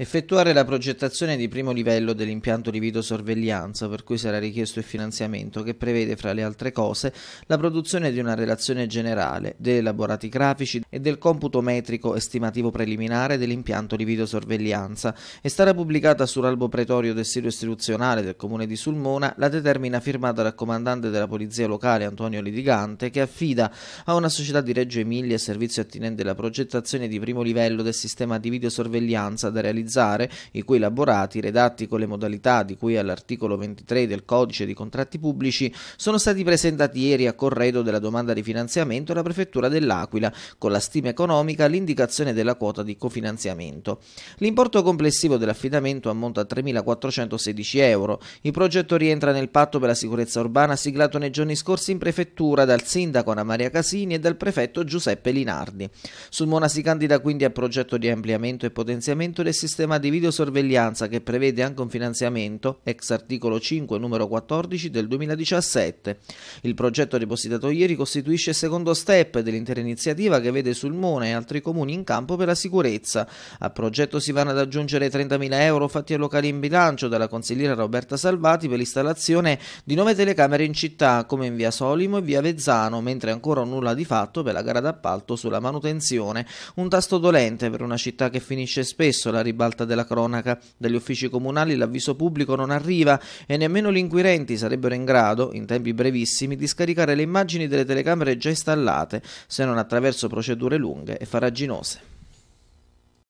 Effettuare la progettazione di primo livello dell'impianto di videosorveglianza per cui sarà richiesto il finanziamento che prevede fra le altre cose la produzione di una relazione generale, dei elaborati grafici e del computo metrico estimativo preliminare dell'impianto di videosorveglianza e sarà pubblicata sull'albo pretorio del sito istituzionale del comune di Sulmona la determina firmata dal comandante della polizia locale Antonio Litigante che affida a una società di Reggio Emilia servizio attinente alla progettazione di primo livello del sistema di videosorveglianza da realizzare realizzare, i cui elaborati, redatti con le modalità di cui all'articolo 23 del Codice di contratti pubblici, sono stati presentati ieri a corredo della domanda di finanziamento alla Prefettura dell'Aquila, con la stima economica l'indicazione della quota di cofinanziamento. L'importo complessivo dell'affidamento ammonta a 3.416 euro. Il progetto rientra nel patto per la sicurezza urbana siglato nei giorni scorsi in prefettura dal sindaco Anna Maria Casini e dal prefetto Giuseppe Linardi. Sulmona si candida quindi al progetto di ampliamento e potenziamento del sistema sistema di videosorveglianza che prevede anche un finanziamento, ex articolo 5 numero 14 del 2017. Il progetto depositato ieri costituisce il secondo step dell'intera iniziativa che vede Sulmone e altri comuni in campo per la sicurezza. Al progetto si vanno ad aggiungere 30.000 euro fatti ai locali in bilancio dalla consigliera Roberta Salvati per l'installazione di nuove telecamere in città come in via Solimo e via Vezzano, mentre ancora nulla di fatto per la gara d'appalto sulla manutenzione. Un tasto dolente per una città che finisce spesso la ribalta ribalta della cronaca. Dagli uffici comunali l'avviso pubblico non arriva e nemmeno gli inquirenti sarebbero in grado, in tempi brevissimi, di scaricare le immagini delle telecamere già installate, se non attraverso procedure lunghe e farraginose.